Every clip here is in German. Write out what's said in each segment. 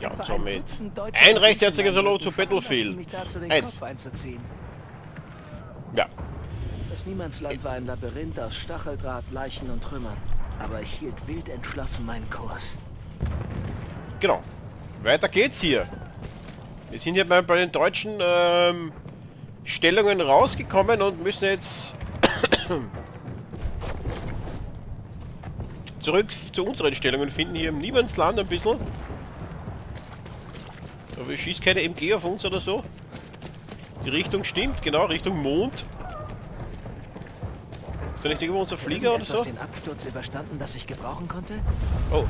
Ja, und somit ein recht herzliches Griechen Hallo zu Battlefield mich dazu, den 1. Kopf einzuziehen. Ja, Das Niemandsland war ein Labyrinth aus Stacheldraht, Leichen und Trümmern. Aber ich hielt wild entschlossen meinen Kurs. genau. Weiter geht's hier. Wir sind hier bei, bei den deutschen ähm, Stellungen rausgekommen und müssen jetzt zurück zu unseren Stellungen finden, hier im Niemandsland ein bisschen. Aber es schießt keine MG auf uns oder so. Die Richtung stimmt, genau, Richtung Mond. Ist da nicht irgendwo unser Flieger oder so? den Absturz überstanden, das ich gebrauchen konnte? Oh.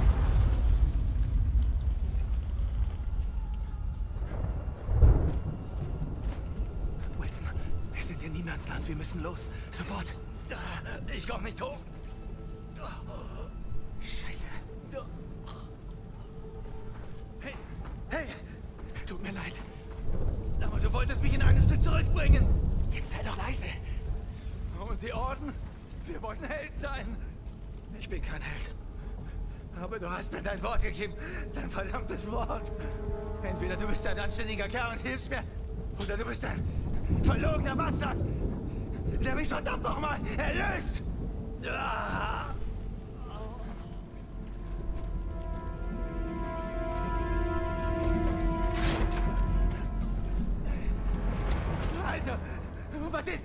Wilson, wir sind in Niemandsland. Wir müssen los. Sofort. Ich komm nicht hoch. Scheiße. Du wolltest mich in ein Stück zurückbringen. Jetzt sei doch leise. Und die Orden? Wir wollten Held sein. Ich bin kein Held. Aber du hast mir dein Wort gegeben. Dein verdammtes Wort. Entweder du bist ein anständiger Kerl und hilfst mir, oder du bist ein verlogener Bastard, der mich verdammt nochmal erlöst. Ah!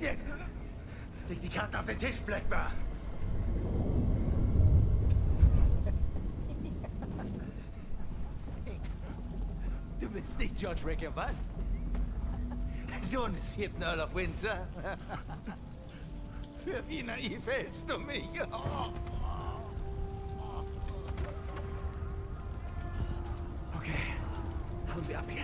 Jetzt? Leg die Karte auf den Tisch, Blackburn. Du bist nicht George Ricker, was? Sohn des vierten Earl of Windsor. Für wie naiv hältst du mich? Oh. Okay. Hauen wir ab hier.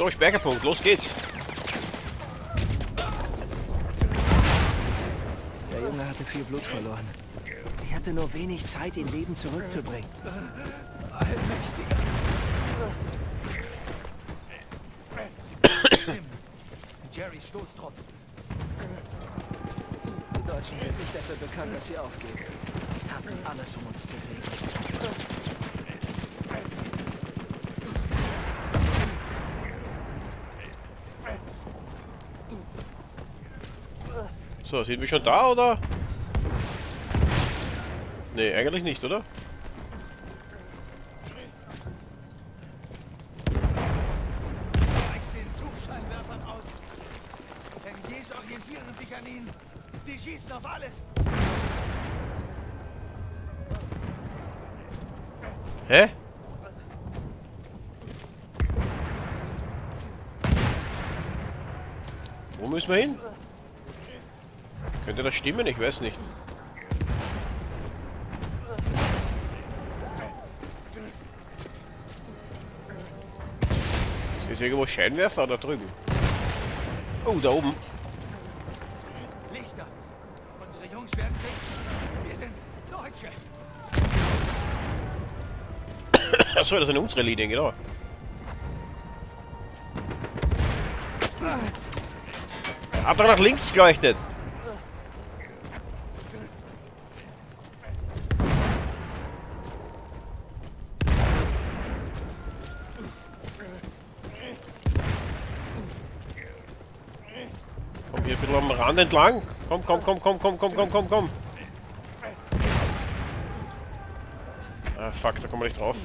So, Sperrpunkt, los geht's. Der Junge hatte viel Blut verloren. Ich hatte nur wenig Zeit, ihn Leben zurückzubringen. Allmächtiger. Stimmt. Jerry Stoßtrupp. Die Deutschen sind nicht dafür bekannt, dass sie aufgeben. Die taten alles, um uns zu kriegen. So, sind wir schon da, oder? Nee, eigentlich nicht, oder? Weich den Zugscheinwerfern aus. MGs orientieren sich an ihnen. Die schießen auf alles. Hä? Wo müssen wir hin? Könnte das stimmen? Ich weiß nicht. Ist jetzt irgendwo Scheinwerfer da drüben? Oh, da oben. Lichter. Unsere Jungs werden kriegen. Wir sind Deutsche. Achso, das sind unsere Linien, genau. Hab doch nach links geleuchtet. Komm hier ein bisschen am Rand entlang. Komm, komm, komm, komm, komm, komm, komm, komm, komm. Ah, fuck, da kommen wir nicht drauf.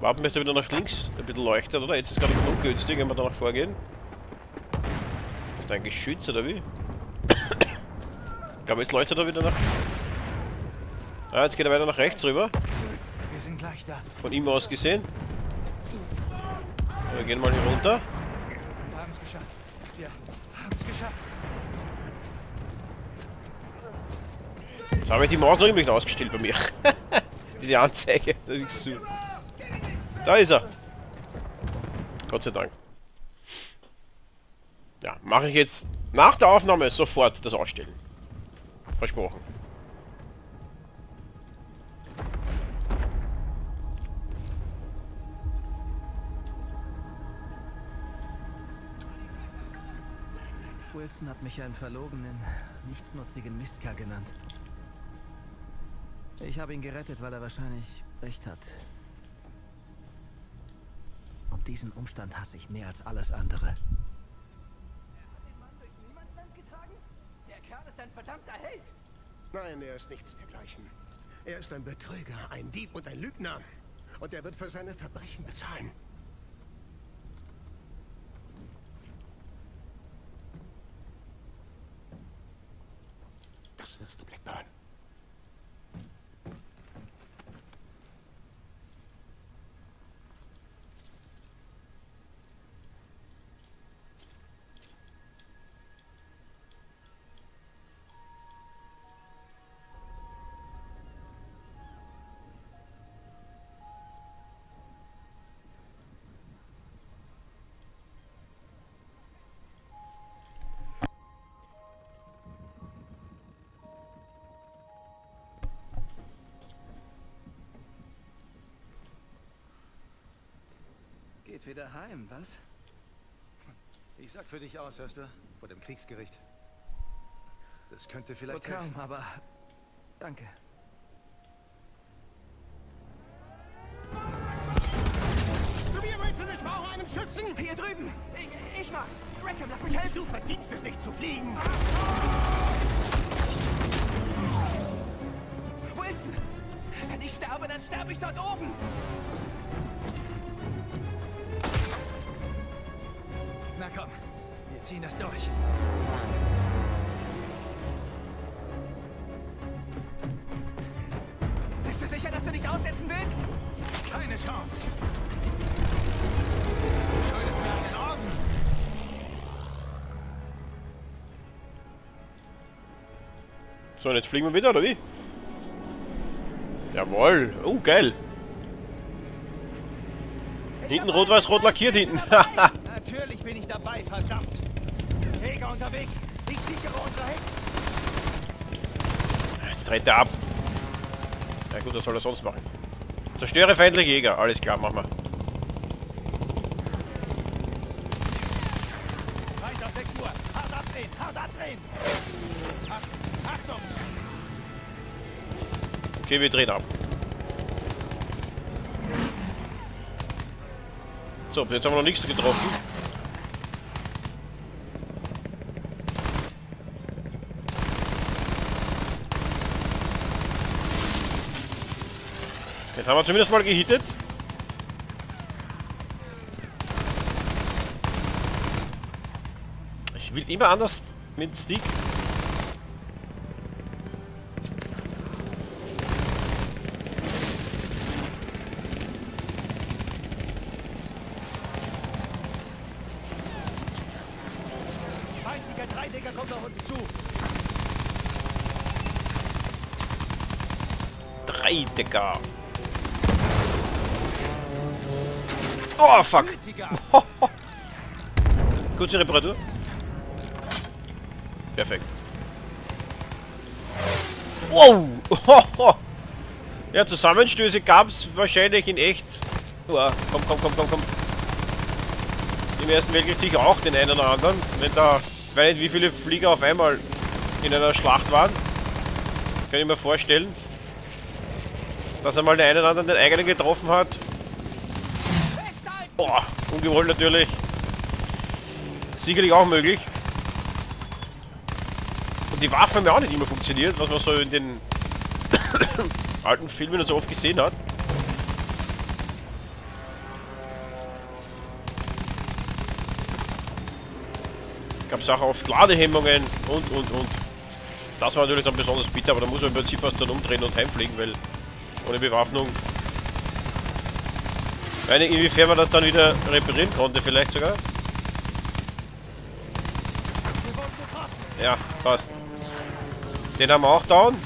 Warten müsste wieder nach links, ein bisschen leuchtet, oder? Jetzt ist gerade ungünstig, wenn wir da nach vorgehen. Ist ein Geschütz, oder wie? Ich glaube, jetzt leuchtet er wieder nach... Ah, jetzt geht er weiter nach rechts rüber. Wir sind gleich da. Von ihm aus gesehen. Wir gehen mal hier runter. Wir haben es geschafft. Wir haben es geschafft. Jetzt habe ich die Maus noch nicht ausgestellt bei mir. Diese Anzeige. Das ist so. Da ist er. Gott sei Dank. Ja, mache ich jetzt nach der Aufnahme sofort das Ausstellen. Versprochen. Wilson hat mich einen verlogenen, nichtsnutzigen Mistkerl genannt. Ich habe ihn gerettet, weil er wahrscheinlich recht hat. Und diesen Umstand hasse ich mehr als alles andere. den Mann durch Niemandsland getragen? Der Kerl ist ein verdammter Held. Nein, er ist nichts dergleichen. Er ist ein Betrüger, ein Dieb und ein Lügner. Und er wird für seine Verbrechen bezahlen. Geht wieder heim, was? Ich sag für dich aus, hörst du? Vor dem Kriegsgericht. Das könnte vielleicht kaum, helfen. aber... Danke. Zu mir, Wilson, ich brauche einen Schützen! Hier drüben! Ich, ich mach's! Rackham, lass mich helfen! Du verdienst es nicht zu fliegen! Wilson! Wenn ich sterbe, dann sterbe ich dort oben! Na komm, wir ziehen das durch. Bist du sicher, dass du nicht aussetzen willst? Keine Chance. Du schuldest mir einen Orden. So, und jetzt fliegen wir wieder, oder wie? Jawohl. Oh, geil. Hinten rot-weiß-rot lackiert hinten. Natürlich bin ich dabei, verdammt. Jäger unterwegs. Ich sichere unser Heck. Jetzt dreht er ab. Ja gut, was soll er sonst machen? Zerstöre feindliche Jäger. Alles klar, machen wir. Feind auf 6 Uhr. Hart abdrehen, hart abdrehen. Ach, Achtung. Okay, wir drehen ab. So, jetzt haben wir noch nichts getroffen. Den haben wir zumindest mal gehittet. Ich will immer anders mit Stick. Decker. Oh, fuck. Kurze Reparatur. Perfekt. Wow! Ja, Zusammenstöße gab es wahrscheinlich in echt. Uah, komm, komm, komm, komm, komm. Im Ersten Weltkrieg sicher auch den einen oder anderen. Wenn da, ich weiß nicht wie viele Flieger auf einmal in einer Schlacht waren. Kann ich mir vorstellen. Dass er mal den einen oder anderen den eigenen getroffen hat. Boah, ungewollt natürlich. Sicherlich auch möglich. Und die haben ja auch nicht immer funktioniert, was man so in den alten Filmen und so oft gesehen hat. Gab es auch oft Ladehemmungen und und und. Das war natürlich dann besonders bitter, aber da muss man im Prinzip fast dann umdrehen und heimfliegen, weil ohne Bewaffnung ich nicht, inwiefern man das dann wieder reparieren konnte, vielleicht sogar. Ja, passt. Den haben wir auch down.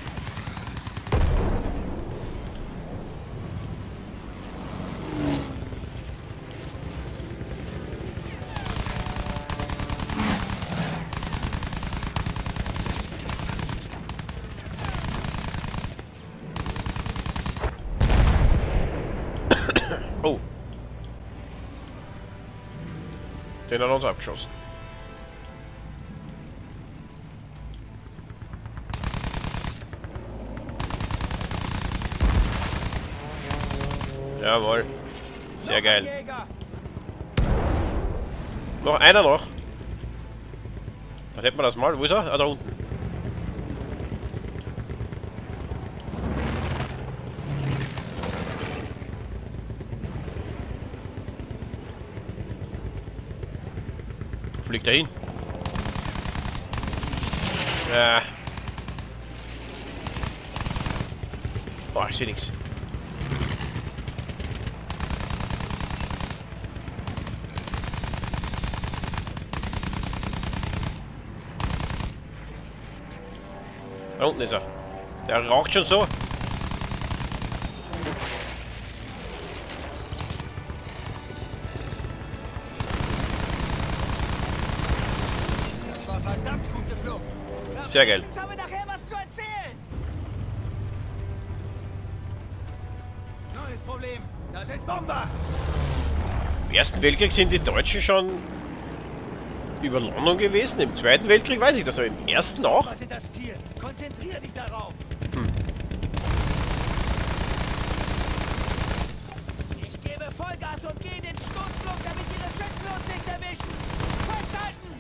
den Alonso abgeschossen. Jawohl. Sehr geil. Noch einer noch. Dann hätten wir das mal. Wo ist er? Ah, da unten. Wo fliegt er hin? Ja. Boah, ich sehe nichts. Da unten ist er. Der raucht schon so. Sehr geil. Neues Problem. Da sind Bomber. Im Ersten Weltkrieg sind die Deutschen schon über London gewesen. Im Zweiten Weltkrieg weiß ich das, aber im Ersten auch. Was ist das Ziel? Konzentrier dich darauf. Ich gebe Vollgas und gehe den Sturzflug, damit ihre Schützen uns nicht erwischen. Festhalten!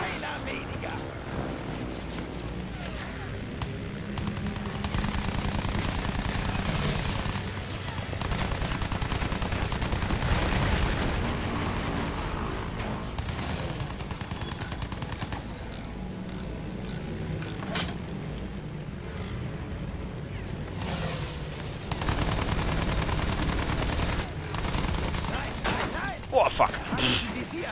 Einer weniger. Nein, nein, nein. Oh, fuck. Alles im Visier.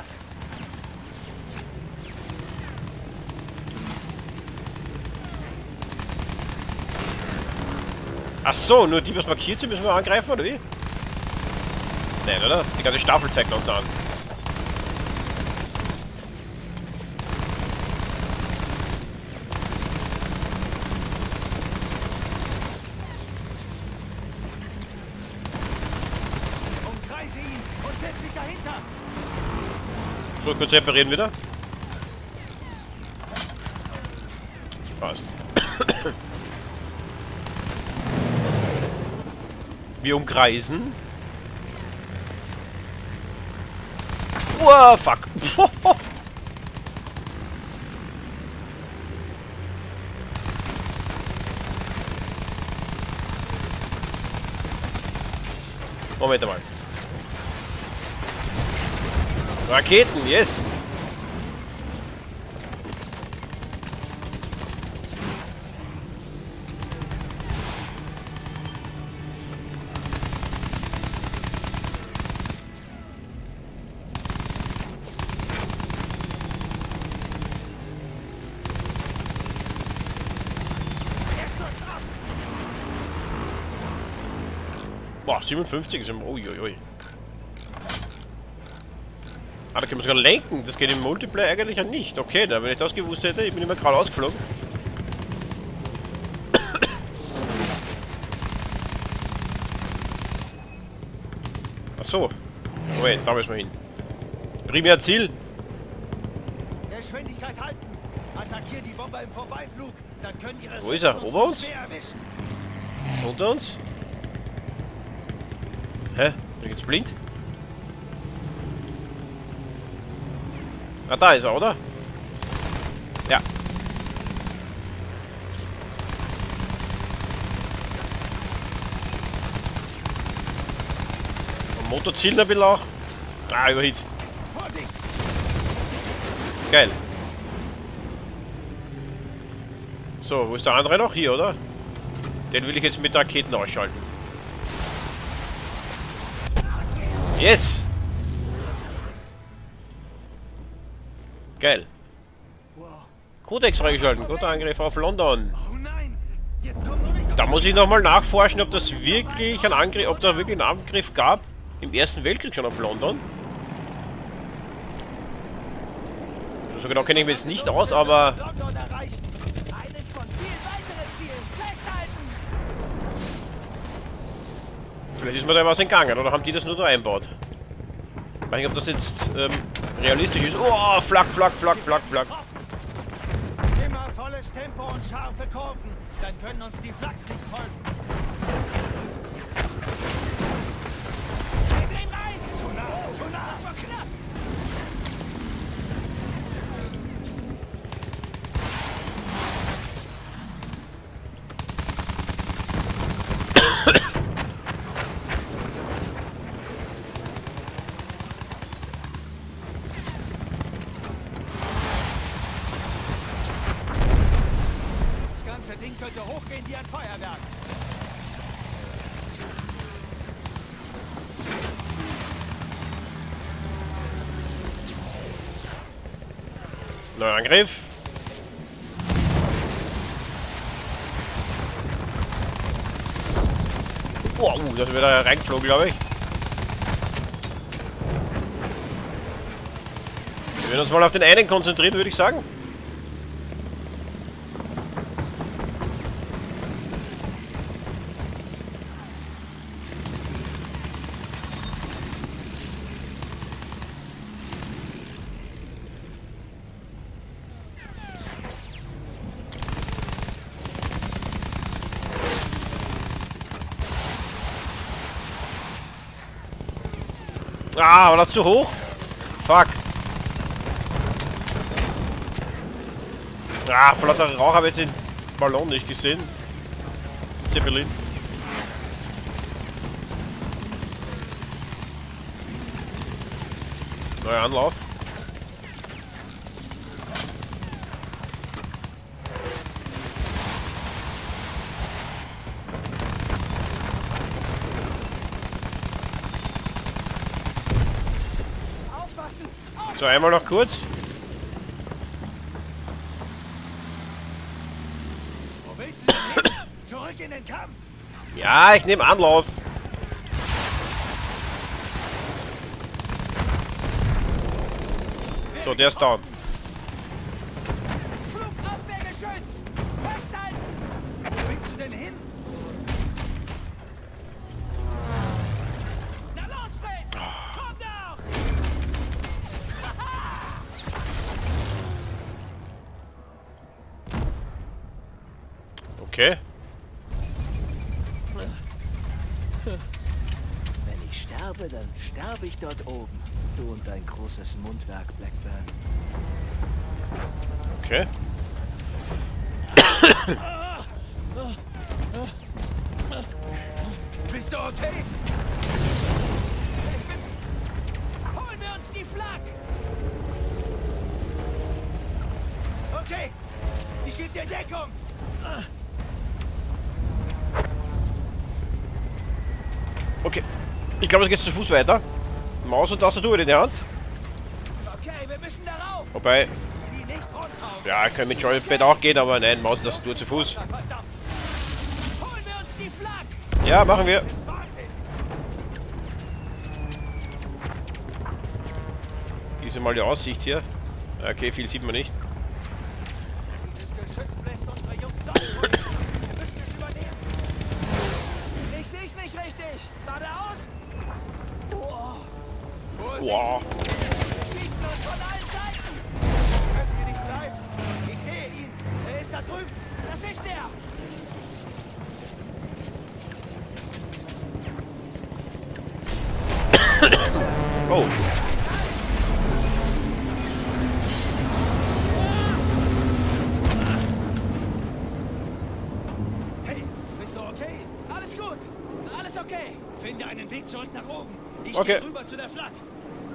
Ach so, nur die, was markiert sind, müssen wir angreifen, oder wie? Nein, oder? Die ganze Staffel zeigt uns da an. Umkreise ihn und setz dich dahinter. So, kurz reparieren wieder. Passt. Wir umkreisen. Wow, fuck. Moment mal. Raketen, yes. 57 ist im... Uiuiui. Ah, da können wir sogar lenken. Das geht im Multiplayer eigentlich ja nicht. Okay, da wenn ich das gewusst hätte, ich bin immer gerade ausgeflogen. Ach so. Moment, da müssen wir hin. Primär Ziel. Geschwindigkeit halten. Attackier die Bomber im Vorbeiflug. Dann können ihre Wo ist er? Ober uns? Unter uns. Hä? Bin ich jetzt blind? Ah, da ist er, oder? Ja. Und Motor zielt ein bisschen auch. Ah, überhitzt. Geil. So, wo ist der andere noch? Hier, oder? Den will ich jetzt mit Raketen ausschalten. Yes! Geil. Codex freigeschalten. Guter Angriff auf London. Da muss ich nochmal nachforschen, ob das wirklich ein Angriff, ob da wirklich einen Angriff gab. Im Ersten Weltkrieg schon auf London. So genau kenne ich mich jetzt nicht aus, aber vielleicht ist mir da was entgangen oder haben die das nur da einbaut? Ich weiß nicht, ob das jetzt ähm, realistisch ist. Oh, Flak, Flak, Flak, Flak, Flak. Immer volles Tempo und scharfe Kurven. Dann können uns die Flaks nicht folgen. Neuer Angriff. Boah, uh, das ist wieder reingeflogen, glaube ich. Wir werden uns mal auf den einen konzentrieren, würde ich sagen. War das zu hoch? Fuck. Ah, flotter Rauch habe ich den Ballon nicht gesehen. Zeppelin. Neuer Anlauf. Aufpassen! Auf! So, einmal noch kurz. Wo willst du denn hin? Zurück in den Kampf. Ja, ich nehme Anlauf. So, der ist down. Okay. Wenn ich sterbe, dann sterbe ich dort oben. Du und dein großes Mundwerk, Blackburn. Okay. Bist du okay? Ich glaube, es geht zu Fuß weiter. Maus und Tastatur in der Hand. Okay, wir müssen darauf! Wobei, ja, ich kann mit Joypad auch gehen, aber nein, Maus und Tastatur zu Fuß. Ja, machen wir. Diese mal die Aussicht hier. Okay, viel sieht man nicht.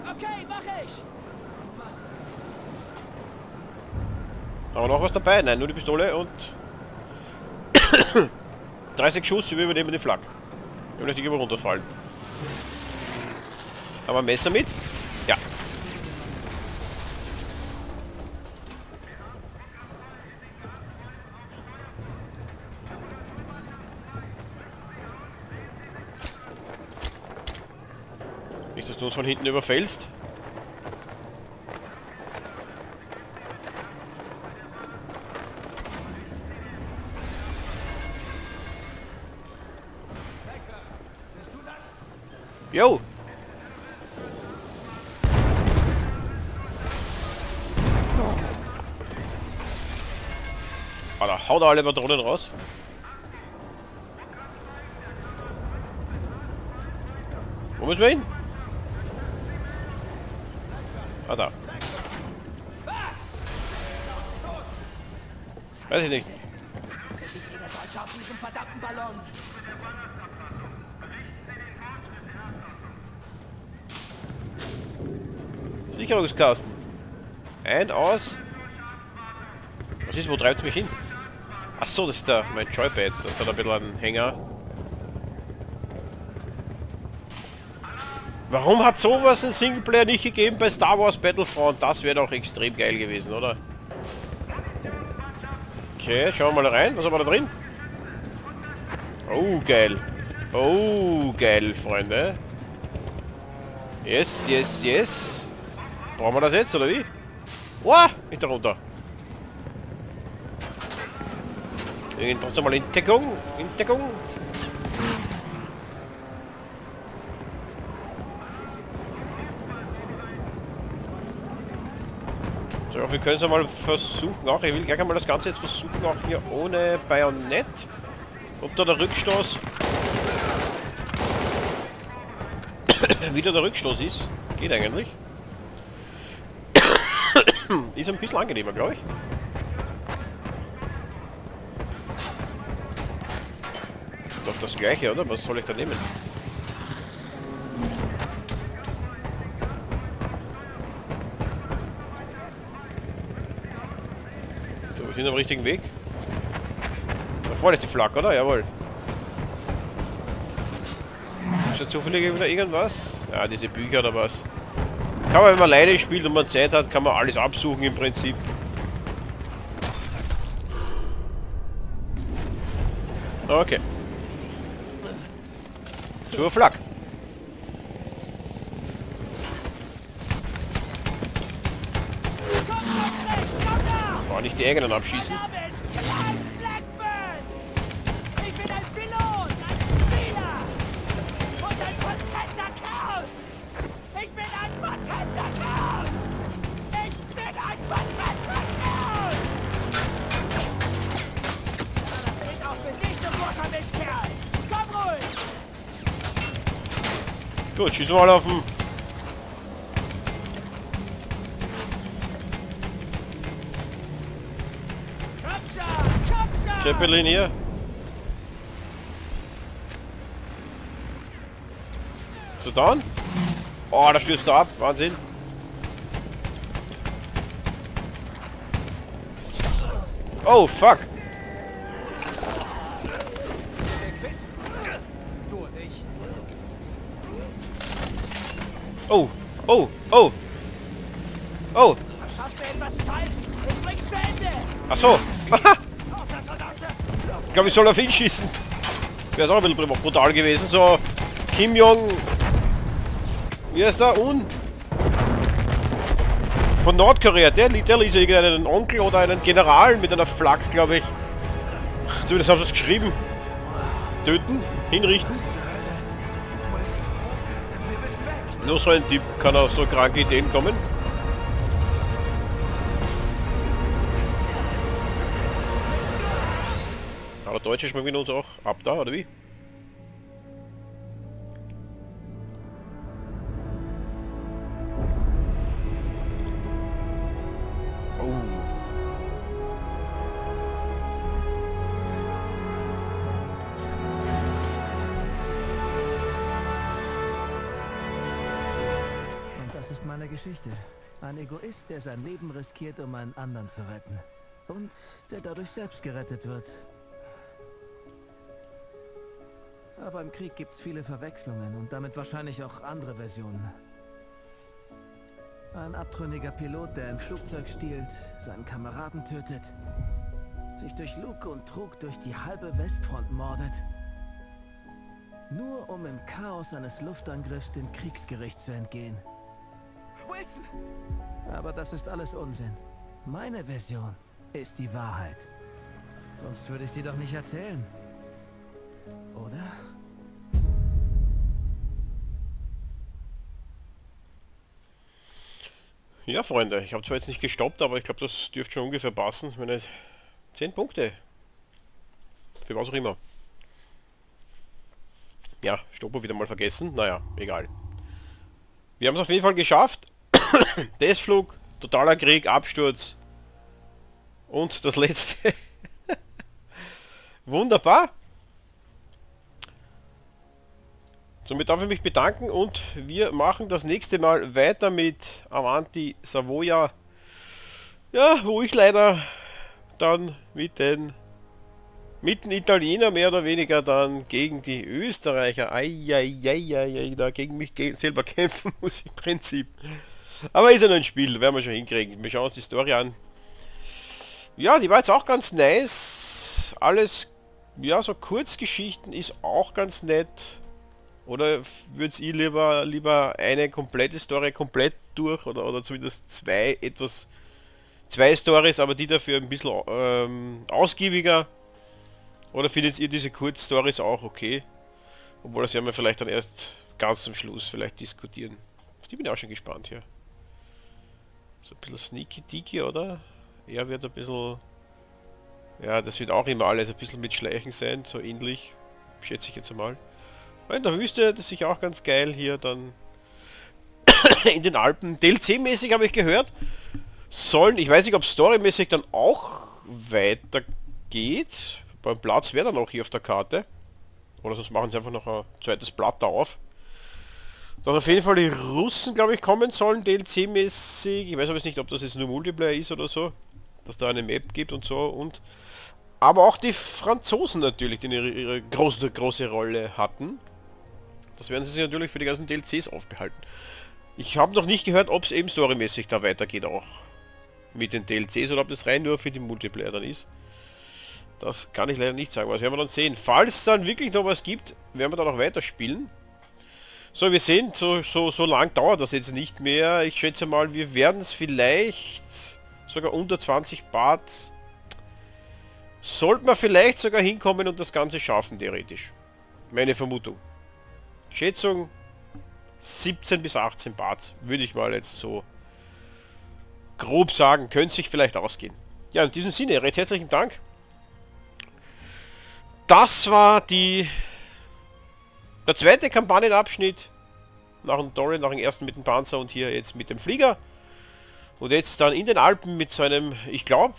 Okay, mach ich! Aber noch was dabei? Nein, nur die Pistole und 30 Schuss, wir übernehmen die Flak. Wir möchte ich immer runterfallen. Haben wir ein Messer mit? uns von hinten überfällst. Jo! Alter, hau da alle Patronen raus. Wo müssen wir hin? Ah, da. Weiß ich nicht. Sicherungskasten. Ein, aus. Was ist, wo treibt es mich hin? Ach so, das ist der, mein Joypad. Das hat ein bisschen einen Hänger. Warum hat sowas ein Singleplayer nicht gegeben bei Star Wars Battlefront? Das wäre doch extrem geil gewesen, oder? Okay, schauen wir mal rein. Was haben wir da drin? Oh, geil. Oh, geil, Freunde. Yes, yes, yes. Brauchen wir das jetzt, oder wie? Wow, nicht darunter. Wir gehen mal in Deckung. In Deckung. Wir können es mal versuchen auch. Ich will gleich einmal das Ganze jetzt versuchen, auch hier ohne Bajonett. Ob da der Rückstoß... wieder der Rückstoß ist. Geht eigentlich. ist ein bisschen angenehmer, glaube ich. Doch das gleiche, oder? Was soll ich da nehmen? Sind am richtigen Weg. Da vorne ist die Flak, oder? Jawohl. Ist da zufällig wieder irgendwas? Ja, diese Bücher oder was? Kann man, wenn man alleine spielt und man Zeit hat, kann man alles absuchen im Prinzip. Okay. Zur Flak. Großer Mistkerl! Komm ruhig! Gut, schießen wir mal auf den... Zeppelin hier. So dann? Oh, da stürzt er ab. Wahnsinn. Oh, fuck. Oh, oh, oh. Oh, Schaff mir etwas Zeit! Ich bring's zu Ende! ach so. Haha. Auf das verdammte! Ich glaube, ich soll auf ihn schießen. Wäre auch ein bisschen brutal gewesen. So, Kim Jong... Wie heißt der? Un? Von Nordkorea. Der, der ließ irgendeinen Onkel oder einen General mit einer Flak, glaube ich. Zumindest haben sie es geschrieben. Töten, hinrichten. Nur so ein Typ kann auf so kranke Ideen kommen. Deutsche schmecken uns auch ab da, oder wie? Oh. Und das ist meine Geschichte. Ein Egoist, der sein Leben riskiert, um einen anderen zu retten. Und der dadurch selbst gerettet wird. Aber im Krieg gibt's viele Verwechslungen und damit wahrscheinlich auch andere Versionen. Ein abtrünniger Pilot, der ein Flugzeug stiehlt, seinen Kameraden tötet, sich durch Luke und Trug durch die halbe Westfront mordet. Nur um im Chaos eines Luftangriffs dem Kriegsgericht zu entgehen. Wilson! Aber das ist alles Unsinn. Meine Version ist die Wahrheit. Sonst würde ich sie doch nicht erzählen. Oder? Ja, Freunde, ich habe zwar jetzt nicht gestoppt, aber ich glaube, das dürfte schon ungefähr passen. Meine 10 Punkte. Für was auch immer. Ja, Stoppo wieder mal vergessen. Naja, egal. Wir haben es auf jeden Fall geschafft. Testflug, totaler Krieg, Absturz. Und das letzte. Wunderbar. Somit darf ich mich bedanken und wir machen das nächste Mal weiter mit Avanti Savoia. Ja, wo ich leider dann mit den mit den Italiener mehr oder weniger dann gegen die Österreicher Eieieiei, da gegen mich selber kämpfen muss im Prinzip. Aber ist ja nur ein Spiel, werden wir schon hinkriegen. Wir schauen uns die Story an. Ja, die war jetzt auch ganz nice. Alles, ja, so Kurzgeschichten ist auch ganz nett. Oder würdet ihr lieber, lieber eine komplette Story komplett durch oder, oder zumindest zwei etwas zwei Stories, aber die dafür ein bisschen ähm, ausgiebiger? Oder findet ihr diese Kurzstories auch okay? Obwohl das werden wir vielleicht dann erst ganz zum Schluss vielleicht diskutieren. Ich bin auch schon gespannt hier. So ein bisschen sneaky deaky, oder? Er wird ein bisschen... Ja, das wird auch immer alles ein bisschen mit Schleichen sein, so ähnlich. Schätze ich jetzt einmal. In der Wüste, das ist sicher auch ganz geil hier dann in den Alpen. DLC-mäßig habe ich gehört, sollen, ich weiß nicht, ob storymäßig dann auch weitergeht. Beim Platz wäre dann auch hier auf der Karte. Oder sonst machen sie einfach noch ein zweites Blatt auf. Dass auf jeden Fall die Russen, glaube ich, kommen sollen, DLC-mäßig. Ich weiß aber nicht, ob das jetzt nur Multiplayer ist oder so. Dass da eine Map gibt und so. Und aber auch die Franzosen natürlich, die ihre, ihre große, große Rolle hatten. Das werden sie sich natürlich für die ganzen DLCs aufbehalten. Ich habe noch nicht gehört, ob es eben storymäßig da weitergeht auch. Mit den DLCs oder ob das rein nur für die Multiplayer dann ist. Das kann ich leider nicht sagen, was werden wir dann sehen. Falls es dann wirklich noch was gibt, werden wir dann auch weiterspielen. So, wir sehen, so, so, so lang dauert das jetzt nicht mehr. Ich schätze mal, wir werden es vielleicht sogar unter 20 Bart. Sollte man vielleicht sogar hinkommen und das Ganze schaffen, theoretisch. Meine Vermutung. Schätzung 17 bis 18 Bart, würde ich mal jetzt so grob sagen, könnte sich vielleicht ausgehen. Ja, in diesem Sinne, recht herzlichen Dank. Das war die der zweite Kampagnenabschnitt nach dem Dorian, nach dem ersten mit dem Panzer und hier jetzt mit dem Flieger. Und jetzt dann in den Alpen mit so einem, ich glaube,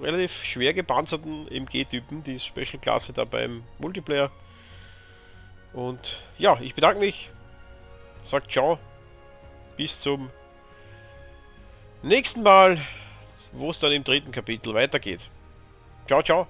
relativ schwer gepanzerten MG-Typen, die Special-Klasse da beim Multiplayer. Und ja, ich bedanke mich. Sagt ciao. Bis zum nächsten Mal, wo es dann im dritten Kapitel weitergeht. Ciao, ciao.